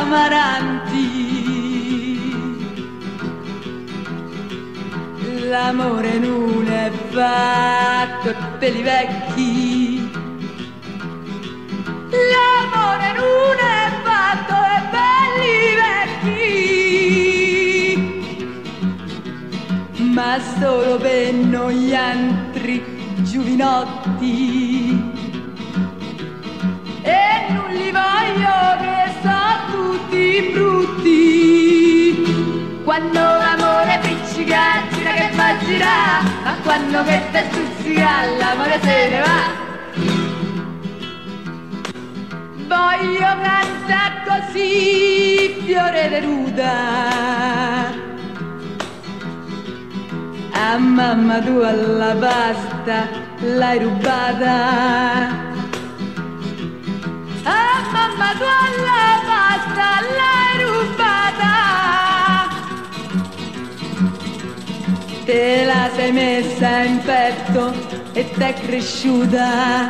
amaranti. L'amore non è fatto per i vecchi. L'amore non è fatto per i vecchi. Ma solo per noi altri giovinotti. Quando l'amore piccica gira che fa girare, ma quando che te stuzzica l'amore se ne va. Voglio cantare così, fiore deruda. A mamma tu alla pasta l'hai rubata. A mamma tu Te la sei messa in petto e t'è cresciuta.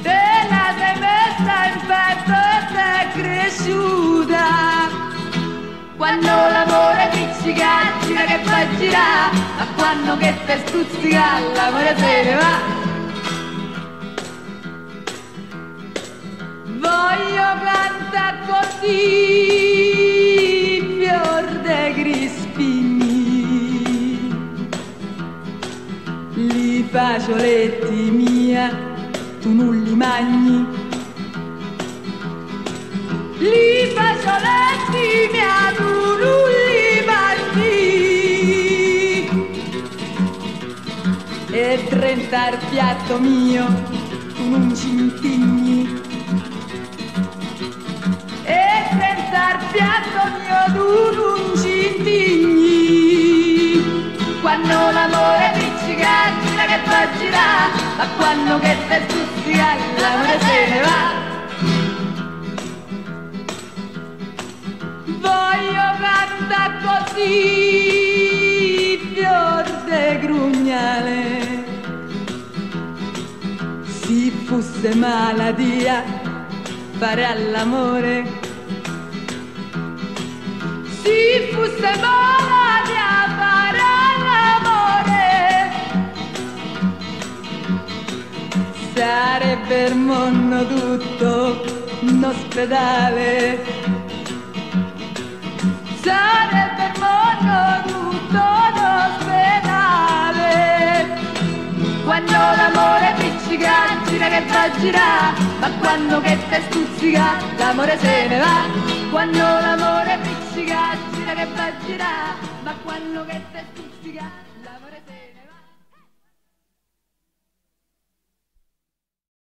Te la sei messa in petto e t'è cresciuta. Quando l'amore piccica gira che fa girare, ma quando che te stuzzica l'amore se ne va. Li facioletti mia, tu non li magni. Li facioletti mia, tu non li mangi. E trenta al piatto mio, tu non ci intigni. E il piatto mio tu non ci indigni. Quando l'amore girare, ma quando che te stuzzica l'amore se ne va. Voglio cantare così, fior de grugnale. Si fosse malattia fare all'amore. Si fosse malattia Sarebbe il mondo tutto un ospedale. Sarebbe il mondo tutto un ospedale. Quando l'amore piccica gira che fa girare, ma quando che te stuzzica l'amore se ne va. Quando l'amore piccica gira che fa girare, ma quando che te stuzzica l'amore se ne va.